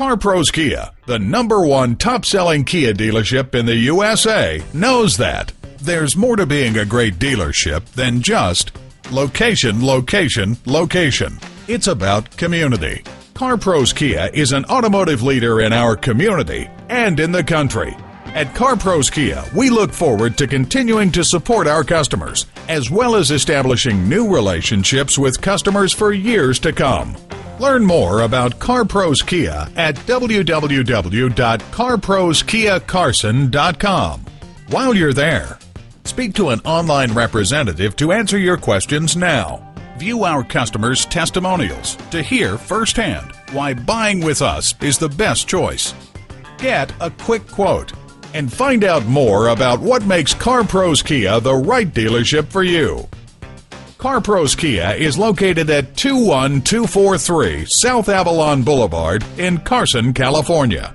CarPros Kia, the number one top selling Kia dealership in the USA, knows that. There's more to being a great dealership than just location, location, location. It's about community. CarPros Kia is an automotive leader in our community and in the country. At CarPros Kia, we look forward to continuing to support our customers, as well as establishing new relationships with customers for years to come. Learn more about CarPros Kia at www.carproskiacarson.com. While you're there, speak to an online representative to answer your questions now. View our customers' testimonials to hear firsthand why buying with us is the best choice. Get a quick quote and find out more about what makes CarPros Kia the right dealership for you. CarPros Kia is located at 21243 South Avalon Boulevard in Carson, California.